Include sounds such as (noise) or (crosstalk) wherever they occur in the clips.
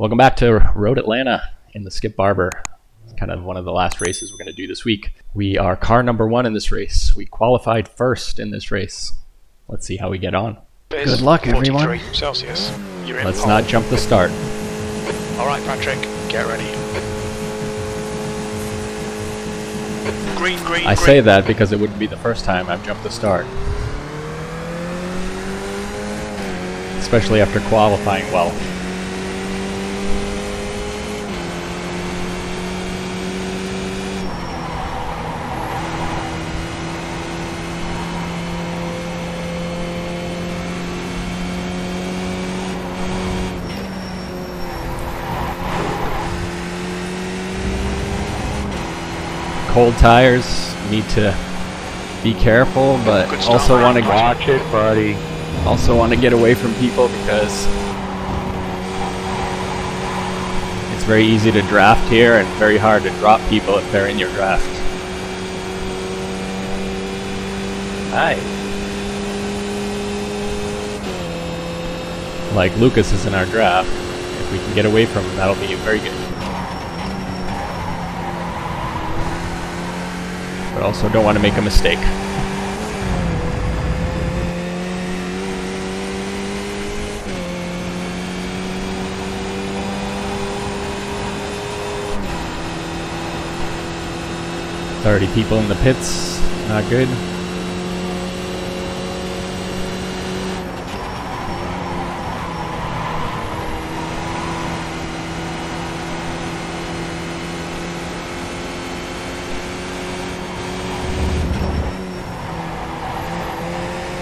Welcome back to Road Atlanta in the Skip Barber. It's kind of one of the last races we're going to do this week. We are car number one in this race. We qualified first in this race. Let's see how we get on. Good luck, everyone. Celsius. You're in Let's pole. not jump the start. All right, Patrick, get ready. Green, green, I green. say that because it wouldn't be the first time I've jumped the start. Especially after qualifying well. Cold tires need to be careful, but also want to Watch it, buddy. also want to get away from people because it's very easy to draft here and very hard to drop people if they're in your draft. Hi. Like Lucas is in our draft. If we can get away from him, that'll be very good. But also don't want to make a mistake. Thirty people in the pits, not good.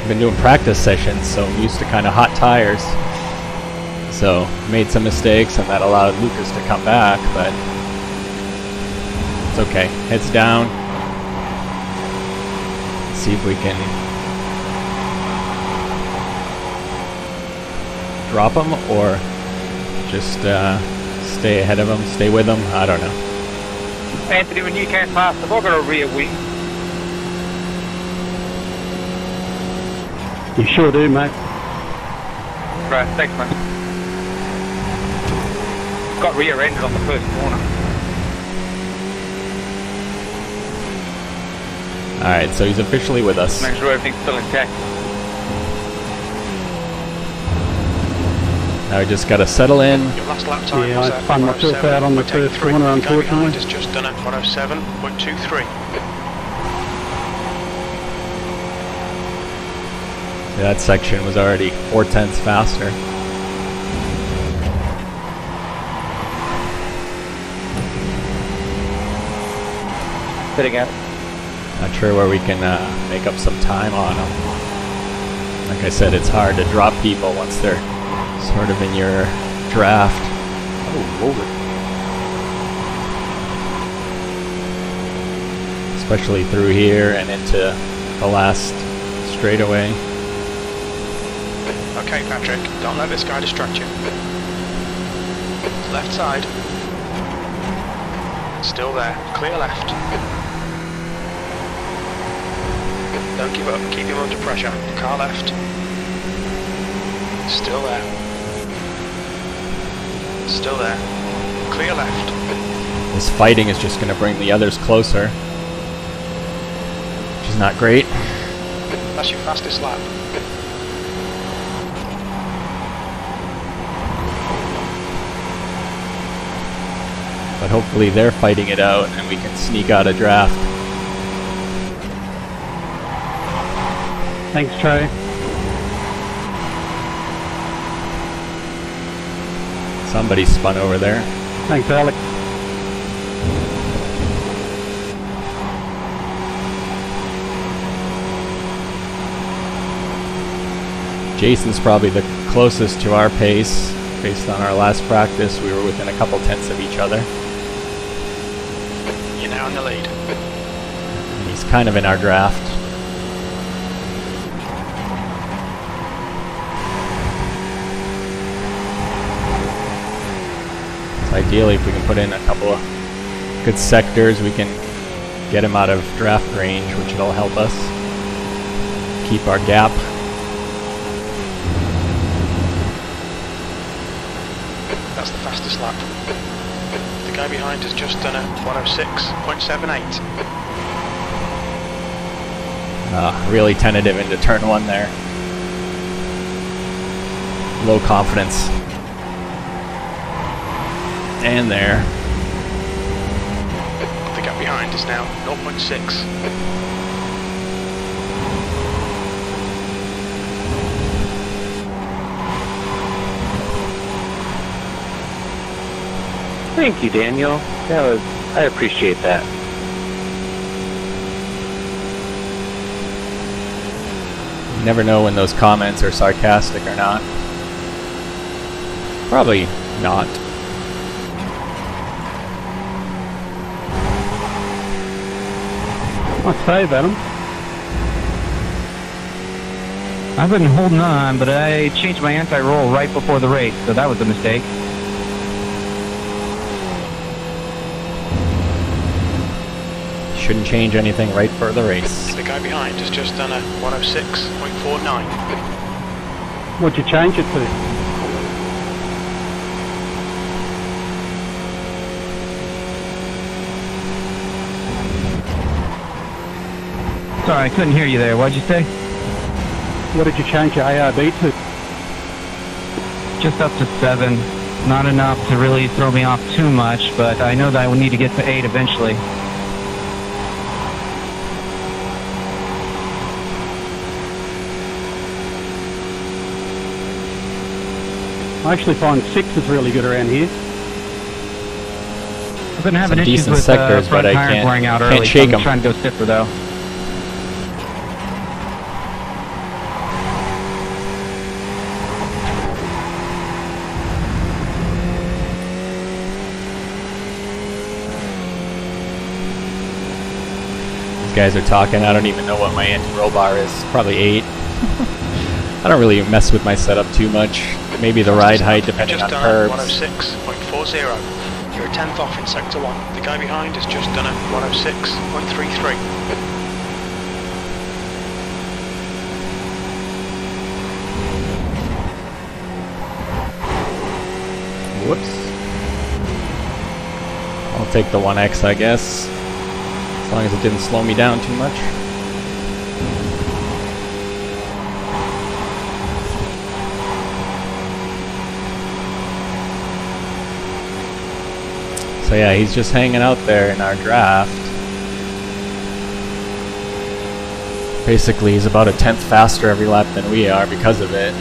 Been doing practice sessions, so I'm used to kind of hot tires. So made some mistakes, and that allowed Lucas to come back, but it's okay. Heads down. See if we can drop him or just uh, stay ahead of him, stay with him. I don't know. Anthony, when you past, have I got a rear wing? You sure do, mate. Right, thanks, mate. Got rear-ended on the first corner. All right, so he's officially with us. Make sure everything's still intact. Now we just got to settle in. Your last lap time Yeah, was I at spun myself out on the We're taking oh first corner, The guy behind unfortunately. just done at 107.23. That section was already four tenths faster. Sitting out. Not sure where we can uh, make up some time on them. Like I said, it's hard to drop people once they're sort of in your draft. Oh, over. Especially through here and into the last straightaway. Okay, Patrick, don't let this guy distract you. Left side. Still there. Clear left. Don't give up. Keep him under pressure. Car left. Still there. Still there. Clear left. This fighting is just going to bring the others closer. Which is not great. That's your fastest lap. But hopefully they're fighting it out and we can sneak out a draft. Thanks, Trey. Somebody spun over there. Thanks, Alex. Jason's probably the closest to our pace. Based on our last practice, we were within a couple tenths of each other. In the lead. He's kind of in our draft. So ideally, if we can put in a couple of good sectors, we can get him out of draft range, which will help us keep our gap. That's the fastest lap. The guy behind has just done a 106.78. Uh, really tentative into turn one there. Low confidence. And there. The gap behind is now 0.6. Thank you, Daniel. That was, I appreciate that. You never know when those comments are sarcastic or not. Probably not. Nice save, Adam. I've been holding on, but I changed my anti-roll right before the race, so that was a mistake. Shouldn't change anything right for the race. The guy behind has just done a 106.49. What'd you change it to? Sorry, I couldn't hear you there. What'd you say? What did you change your ARB to? Just up to seven. Not enough to really throw me off too much, but I know that I will need to get to eight eventually. I actually find six is really good around here. I've been having Some issues decent with sectors, uh, front but I tires can't- wearing out early. can't early. so shake I'm 'em. trying to go stiffer though. These guys are talking. I don't even know what my anti-roll bar is. Probably eight. (laughs) I don't really mess with my setup too much. Maybe the ride height, depending just on done curbs. 106.40. You're a tenth off in sector one. The guy behind has just done a 106.33. Whoops. I'll take the 1x, I guess. As long as it didn't slow me down too much. So yeah, he's just hanging out there in our draft. Basically, he's about a tenth faster every lap than we are because of it.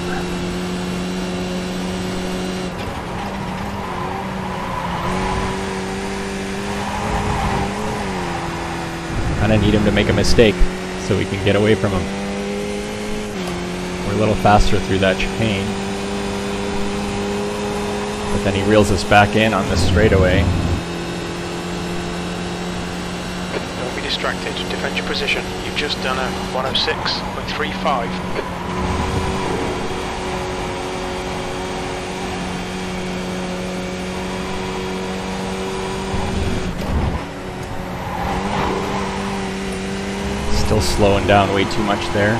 kind of need him to make a mistake so we can get away from him. We're a little faster through that chicane. But then he reels us back in on this straightaway. Don't be distracted. Defend your position. You've just done a 106.35. Still slowing down way too much there.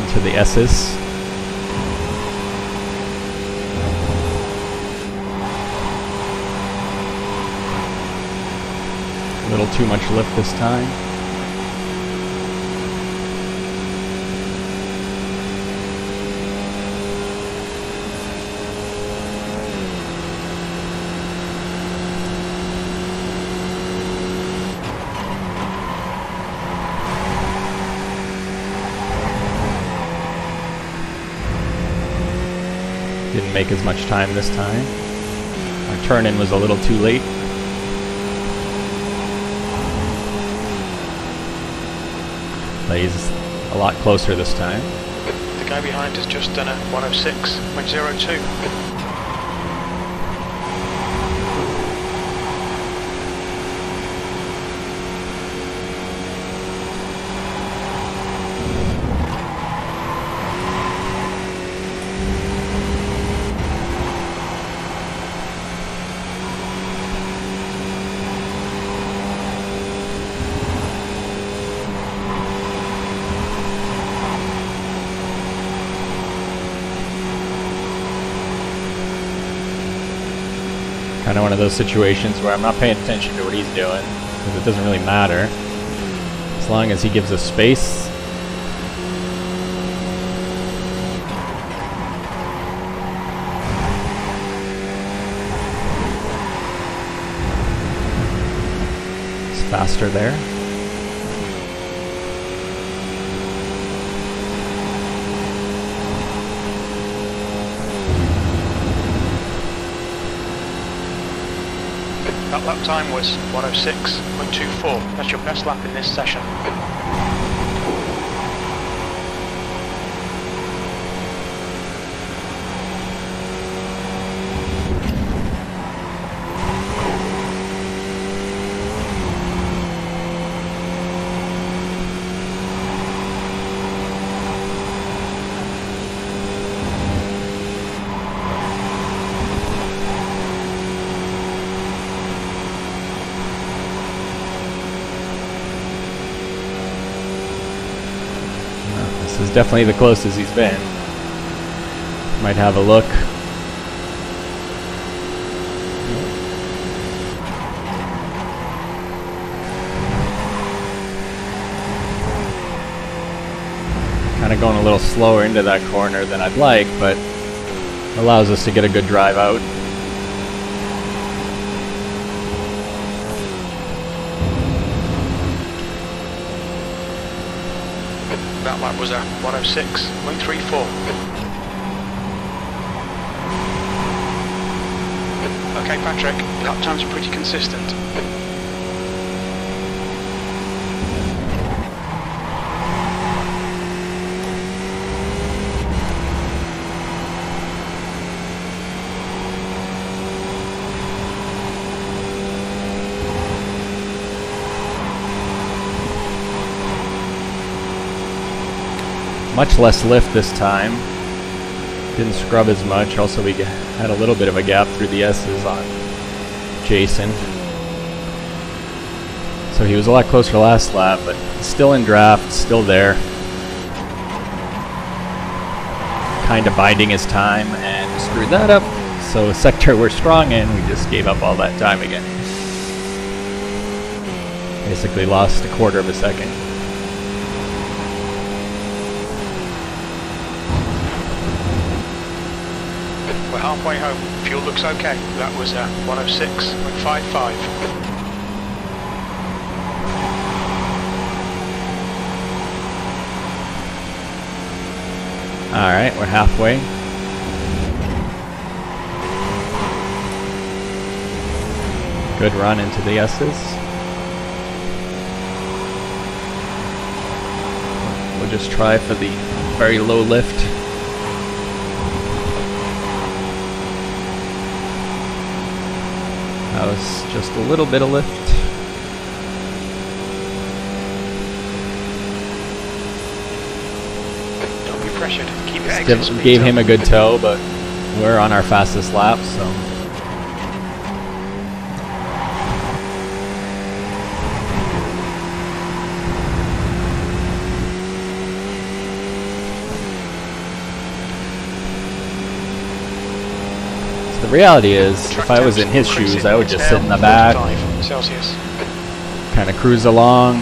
Into the S's. Little too much lift this time. Didn't make as much time this time. Our turn in was a little too late. He's a lot closer this time. The guy behind has just done a 106.02. Kind of one of those situations where I'm not paying attention to what he's doing because it doesn't really matter. As long as he gives us space. It's faster there. That lap time was 106.24. That's your best lap in this session. This is definitely the closest he's been. Might have a look. Kind of going a little slower into that corner than I'd like, but allows us to get a good drive out. That lap was a 106.34. Okay, Patrick, lap times are pretty consistent. Much less lift this time. Didn't scrub as much. Also, we had a little bit of a gap through the S's on Jason. So he was a lot closer last lap, but still in draft, still there. Kind of biding his time and screwed that up. So a sector we're strong in, we just gave up all that time again. Basically lost a quarter of a second. We're halfway home. Fuel looks okay. That was uh, a 106.55. Alright, we're halfway. Good run into the S's. We'll just try for the very low lift. Just a little bit of lift. Don't be pressured. Keep your Still exit speed gave up. him a good toe, but we're on our fastest lap, so. Reality is, if I was in his shoes, I would just sit in the back, kind of cruise along,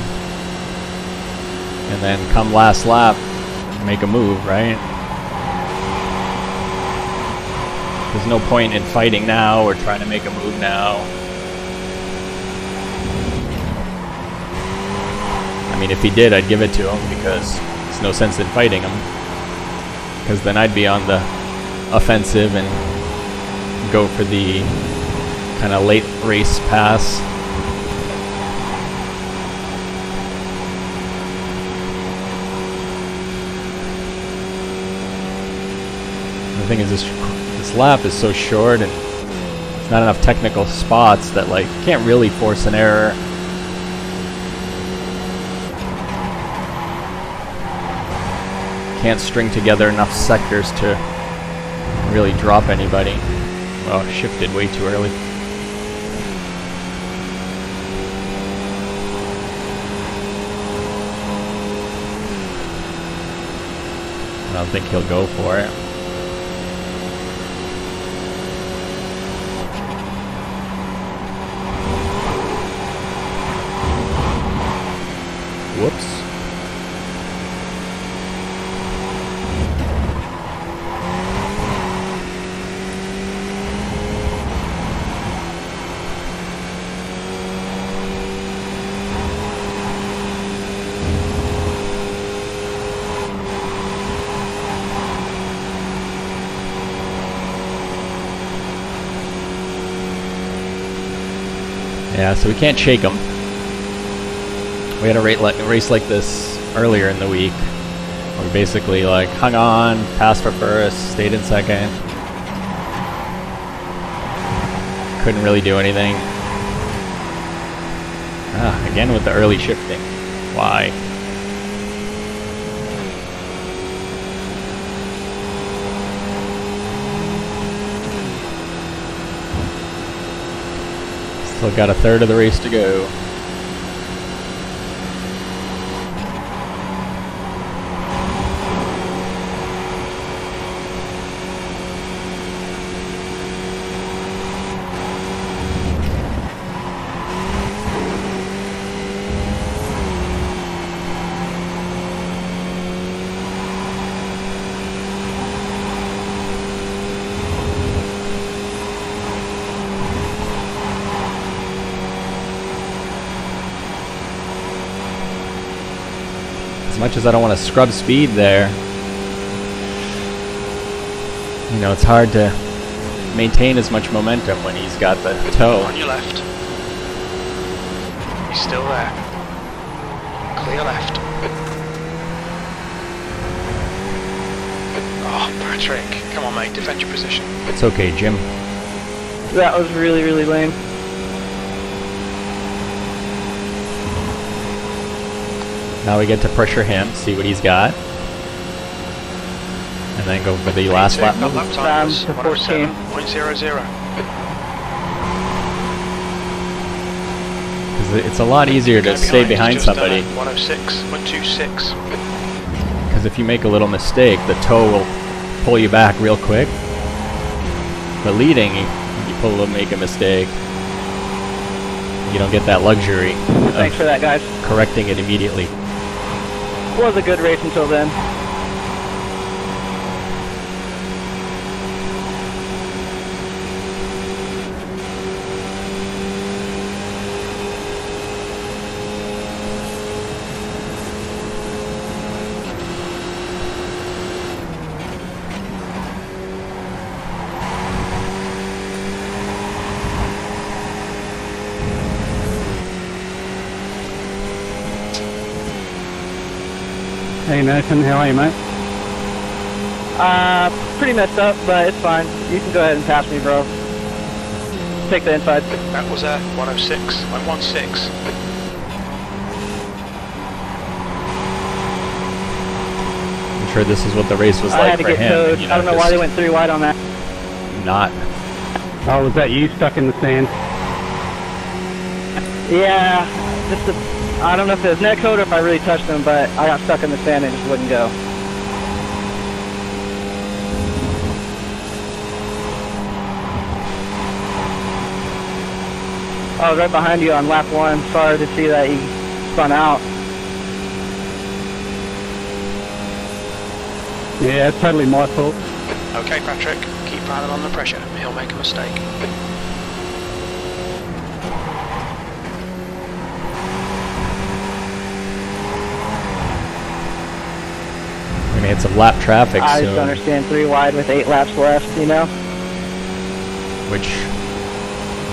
and then come last lap, make a move, right? There's no point in fighting now or trying to make a move now. I mean, if he did, I'd give it to him because there's no sense in fighting him. Because then I'd be on the offensive and go for the kind of late race pass. The thing is, this this lap is so short and there's not enough technical spots that like can't really force an error. Can't string together enough sectors to really drop anybody. Oh, shifted way too early. I don't think he'll go for it. Whoops. Yeah, so we can't shake them. We had a race like this earlier in the week. We basically like hung on, passed for first, stayed in second. Couldn't really do anything. Ah, again with the early shifting. Why? Still got a third of the race to go. Much as I don't want to scrub speed there, you know, it's hard to maintain as much momentum when he's got the toe. On your left. He's still there. Clear left. (laughs) Oh, Patrick. Come on, mate. Defend your position. It's okay, Jim. That was really, really lame. Now we get to pressure him, see what he's got. And then go for the last Two. lap. Lap move. time was to 14. It's a lot easier to stay He's behind just done somebody. a 106, 126. Because if you make a little mistake, the toe will pull you back real quick. But leading, you, you pull make a mistake. You don't get that luxury Thanks for that, guys. correcting it immediately. It was a good race until then. Hey Nathan, how are you, mate? Uh, pretty messed up, but it's fine. You can go ahead and pass me, bro. Take the inside. That was a 106, 116. I'm sure this is what the race was I like had to for get him. towed. you know, I don't know why they went three wide on that. Not. Oh, was that you stuck in the sand? Yeah, just a, I don't know if it was net code or if I really touched them, but I got stuck in the sand and it just wouldn't go. I was right behind you on lap one. Sorry to see that you spun out. Yeah, it's totally my fault. Okay, Patrick. Keep piling on the pressure. He'll make a mistake. We're gonna some lap traffic I just don't understand three wide with eight laps left, you know? which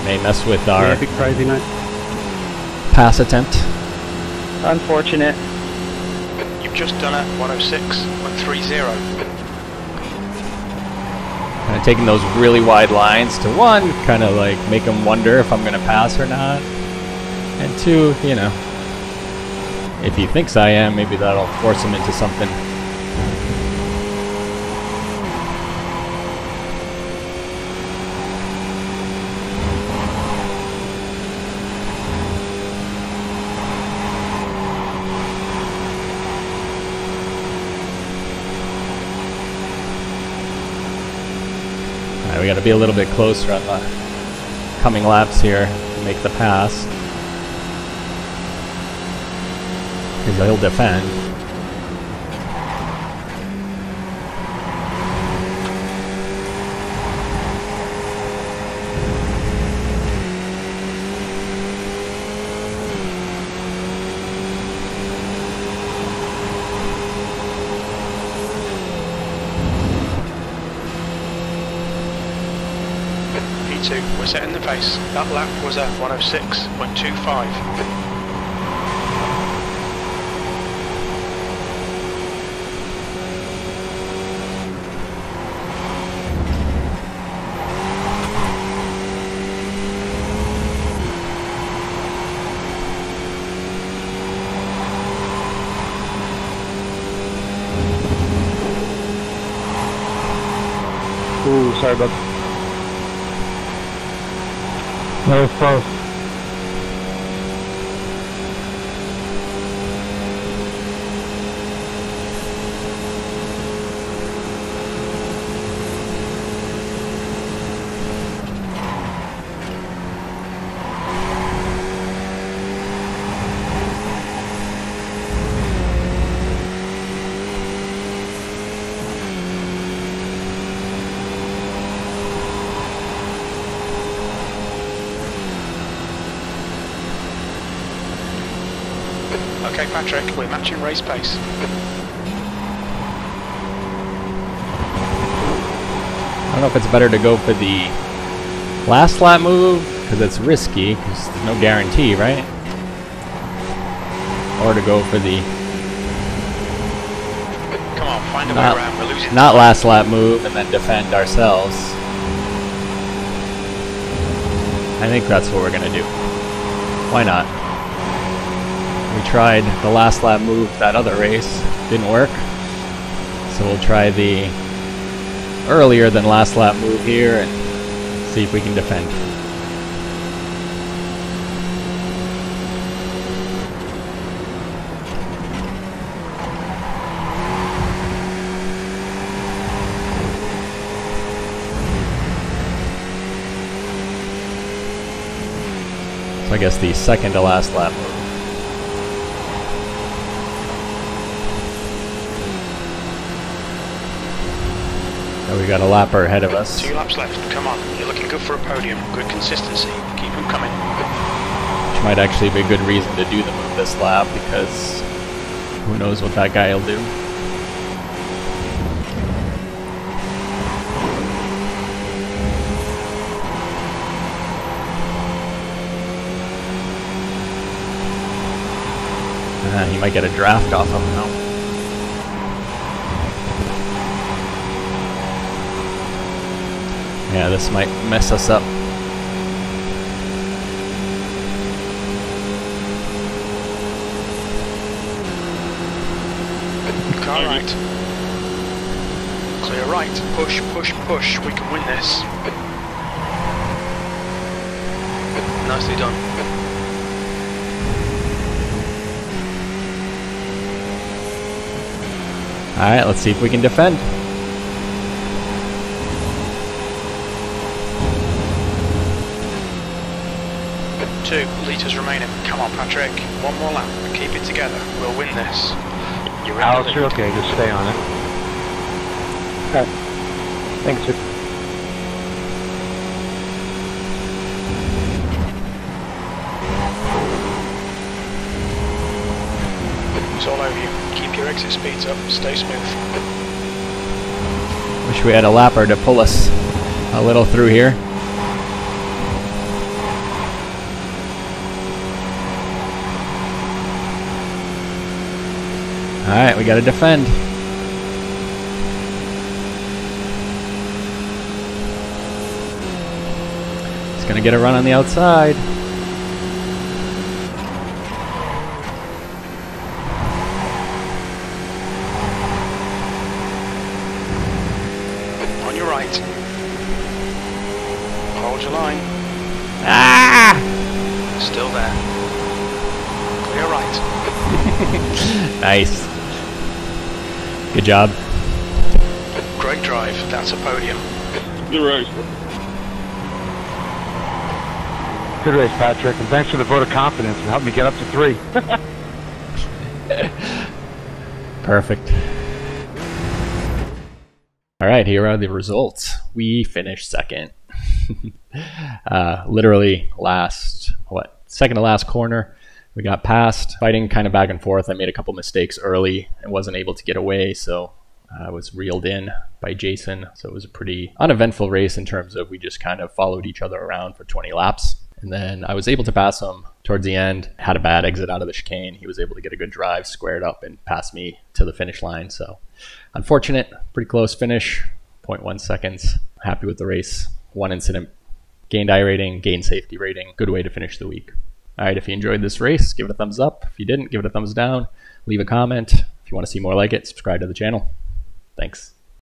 may mess with our Yeah, crazy, mate. pass attempt. Unfortunate. You've just done a 106, 130. Kind of taking those really wide lines to one, kind of like make him wonder if I'm gonna pass or not, and two, you know, if he thinks I am, maybe that'll force him into something. Be a little bit closer on the coming laps here to make the pass. because he'll defend. P2, we're setting the pace. That lap was a 106.25. Ooh, sorry about That was close. Okay, Patrick, we're matching race pace. I don't know if it's better to go for the last lap move because it's risky because there's no guarantee, right? Or to go for the Come on, find a way around. We're losing. not last lap move and then defend ourselves. I think that's what we're gonna do. Why not? We tried the last lap move that other race, didn't work. So we'll try the earlier than last lap move here and see if we can defend. So I guess the second to last lap So we got a lapper ahead of us. Two laps left. Come on, you're looking good for a podium. Good consistency. Keep them coming. Which might actually be a good reason to do the move this lap because who knows what that guy will do. Uh, he might get a draft off him now. Yeah, this might mess us up. Car right. Clear right. Push, push, push. We can win this. Nicely done. Alright, let's see if we can defend. Two litres remaining. Come on, Patrick. One more lap. Keep it together. We'll win this. You're in Alex, the you're okay. Just stay on it. Thanks, sir. It's all over you. Keep your exit speeds up. Stay smooth. Wish we had a lapper to pull us a little through here. Alright, we gotta defend. He's gonna get a run on the outside. On your right. Hold your line. Ah! Still there. Clear right. Nice. Good job. Great drive. That's a podium. Good race, Patrick, and thanks for the vote of confidence and helping me get up to three. (laughs) Perfect. All right, here are the results. We finished second. (laughs) uh, literally last, what, second to last corner. We got past, fighting kind of back and forth. I made a couple mistakes early and wasn't able to get away, so I was reeled in by Jason. So it was a pretty uneventful race in terms of we just kind of followed each other around for 20 laps. And then I was able to pass him towards the end, had a bad exit out of the chicane. He was able to get a good drive, squared up, and pass me to the finish line. So unfortunate, pretty close finish, 0.1 seconds. Happy with the race. One incident, gained iRating, gained safety rating. Good way to finish the week. All right, if you enjoyed this race, give it a thumbs up. If you didn't, give it a thumbs down. Leave a comment. If you want to see more like it, subscribe to the channel. Thanks.